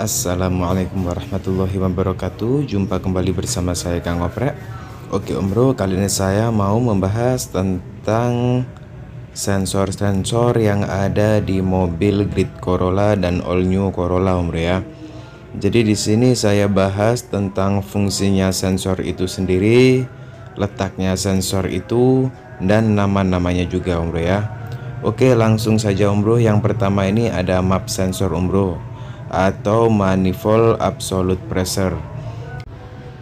Assalamualaikum warahmatullahi wabarakatuh. Jumpa kembali bersama saya Kang Oprek. Oke Om Bro, kali ini saya mau membahas tentang sensor-sensor yang ada di mobil Grid Corolla dan All New Corolla Om Bro ya. Jadi di sini saya bahas tentang fungsinya sensor itu sendiri Letaknya sensor itu dan nama-namanya juga Om Bro ya. Oke langsung saja Om Bro. Yang pertama ini ada map sensor Om Bro atau manifold absolute pressure.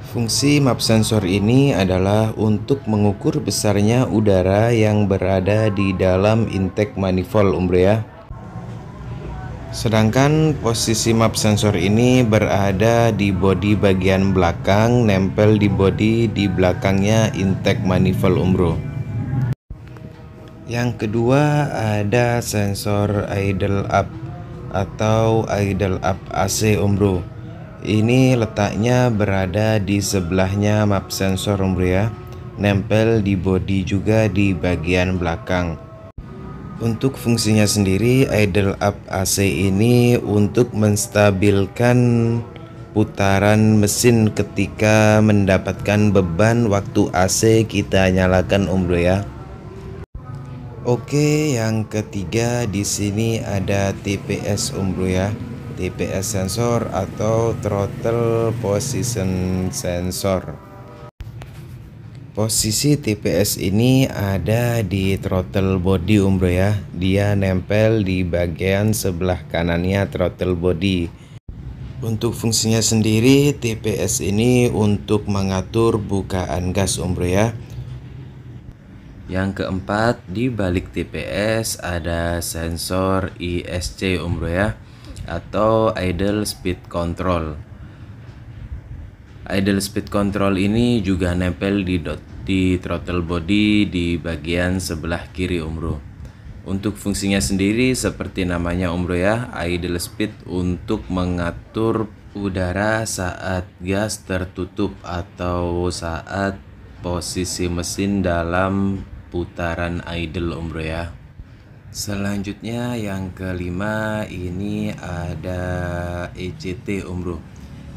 Fungsi map sensor ini adalah untuk mengukur besarnya udara yang berada di dalam intake manifold umbre ya. Sedangkan posisi map sensor ini berada di bodi bagian belakang nempel di bodi di belakangnya intake manifold umbro. Yang kedua ada sensor idle up atau up AC Om Bro. Ini letaknya berada di sebelahnya map sensor Om Bro ya. Nempel di bodi juga di bagian belakang. Untuk fungsinya sendiri idle up AC ini untuk menstabilkan putaran mesin ketika mendapatkan beban waktu AC kita nyalakan Om Bro ya. Oke, yang ketiga di sini ada TPS Om Bro ya. TPS sensor atau throttle position sensor. Posisi TPS ini ada di throttle body Om Bro ya. Dia nempel di bagian sebelah kanannya throttle body. Untuk fungsinya sendiri TPS ini untuk mengatur bukaan gas Om Bro ya yang keempat, di balik TPS ada sensor ISC Bro ya atau idle speed control. Idle speed control ini juga nempel di dot di throttle body di bagian sebelah kiri Bro. Untuk fungsinya sendiri seperti namanya Bro ya, idle speed untuk mengatur udara saat gas tertutup atau saat posisi mesin dalam putaran idle om bro ya. Selanjutnya yang kelima ini ada ECT om bro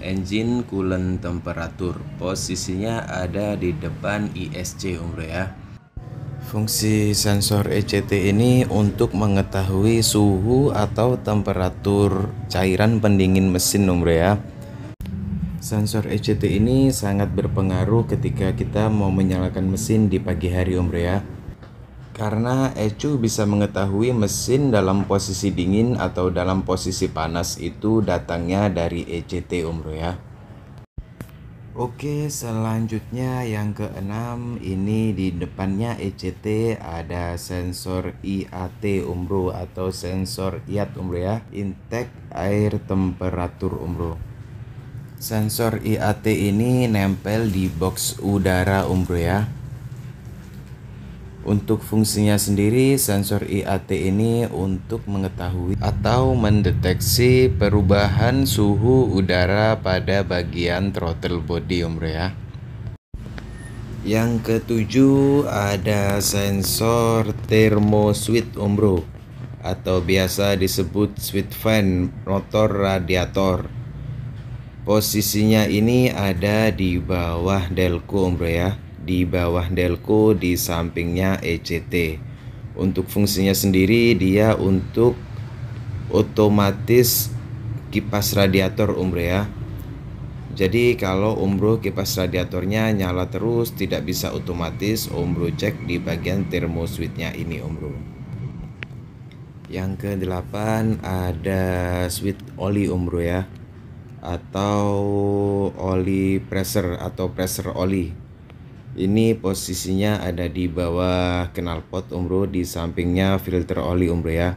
engine coolant temperatur. Posisinya ada di depan ISC om bro ya. Fungsi sensor ECT ini untuk mengetahui suhu atau temperatur cairan pendingin mesin om bro ya Sensor ECT ini sangat berpengaruh ketika kita mau menyalakan mesin di pagi hari Om ya. Karena ECU bisa mengetahui mesin dalam posisi dingin atau dalam posisi panas itu datangnya dari ECT Om ya. Oke selanjutnya yang keenam ini di depannya ECT ada sensor IAT umbro atau sensor IAT umbro ya intake air temperatur umbro Sensor IAT ini nempel di box udara umbro ya. Untuk fungsinya sendiri, sensor IAT ini untuk mengetahui atau mendeteksi perubahan suhu udara pada bagian throttle body umbro ya. Yang ketujuh ada sensor thermoswitch umbro atau biasa disebut switch fan motor radiator. Posisinya ini ada di bawah delco bro ya. Di bawah delco di sampingnya ECT Untuk fungsinya sendiri dia untuk otomatis kipas radiator bro ya. Jadi kalau umbro kipas radiatornya nyala terus tidak bisa otomatis umbro cek di bagian termoswitchnya ini umbro yang ke delapan ada switch oli umbro ya atau oli pressure atau pressure oli. Ini posisinya ada di bawah knalpot umbro di sampingnya filter oli umbro ya.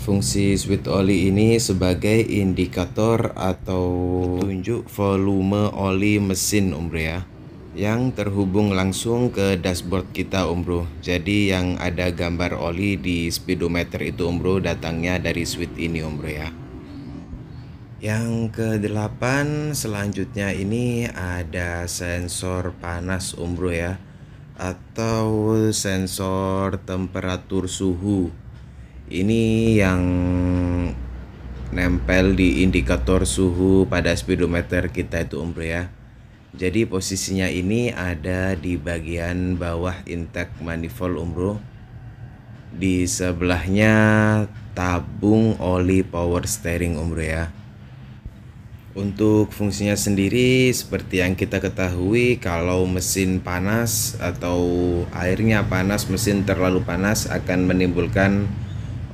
Fungsi switch oli ini sebagai indikator atau tunjuk volume oli mesin umbro ya yang terhubung langsung ke dashboard kita umbro. Jadi yang ada gambar oli di speedometer itu umbro datangnya dari switch ini umbro ya yang kedelapan selanjutnya ini ada sensor panas umbro ya atau sensor temperatur suhu. Ini yang nempel di indikator suhu pada speedometer kita itu om bro ya. Jadi posisinya ini ada di bagian bawah intake manifold om bro di sebelahnya tabung oli power steering om bro ya untuk fungsinya sendiri seperti yang kita ketahui kalau mesin panas atau airnya panas mesin terlalu panas akan menimbulkan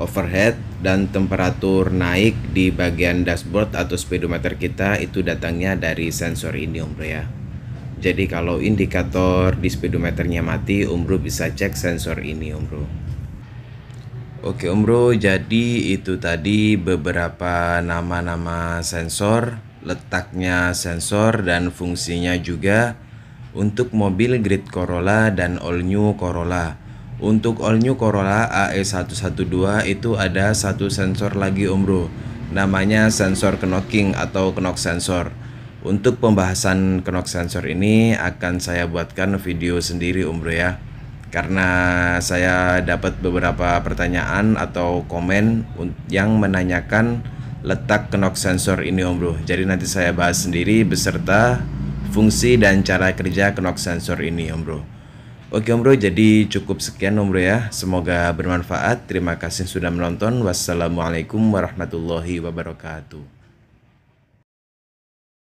overhead dan temperatur naik di bagian dashboard atau speedometer kita itu datangnya dari sensor ini Om Bro ya. Jadi kalau indikator di speedometernya mati Om Bro bisa cek sensor ini Om Bro. Oke Om Bro, jadi itu tadi beberapa nama-nama sensor, letaknya sensor dan fungsinya juga untuk mobil Grid Corolla dan All New Corolla. Untuk all new Corolla AE112 itu ada satu sensor lagi om bro. Namanya sensor knocking atau knock sensor. Untuk pembahasan knock sensor ini akan saya buatkan video sendiri om bro ya Karena saya dapat beberapa pertanyaan atau komen yang menanyakan letak knock sensor ini om bro Jadi nanti saya bahas sendiri beserta fungsi dan cara kerja knock sensor ini om bro Oke Om Bro, jadi cukup sekian Om Bro ya. Semoga bermanfaat. Terima kasih sudah menonton. Wassalamualaikum warahmatullahi wabarakatuh.